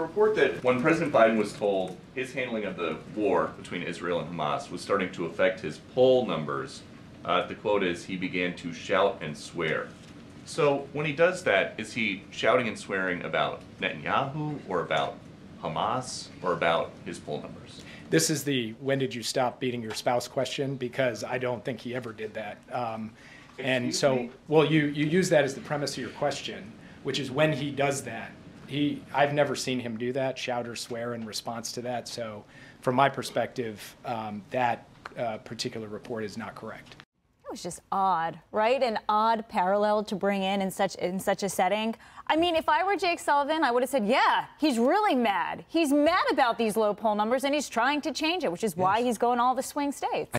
a report that when President Biden was told his handling of the war between Israel and Hamas was starting to affect his poll numbers, uh, the quote is he began to shout and swear. So when he does that, is he shouting and swearing about Netanyahu or about Hamas or about his poll numbers? This is the when did you stop beating your spouse question because I don't think he ever did that. Um, and so, well, you, you use that as the premise of your question, which is when he does that. He, I've never seen him do that, shout or swear in response to that. So, from my perspective, um, that uh, particular report is not correct. It was just odd, right? An odd parallel to bring in in such in such a setting. I mean, if I were Jake Sullivan, I would have said, "Yeah, he's really mad. He's mad about these low poll numbers, and he's trying to change it, which is why he's going all the swing states."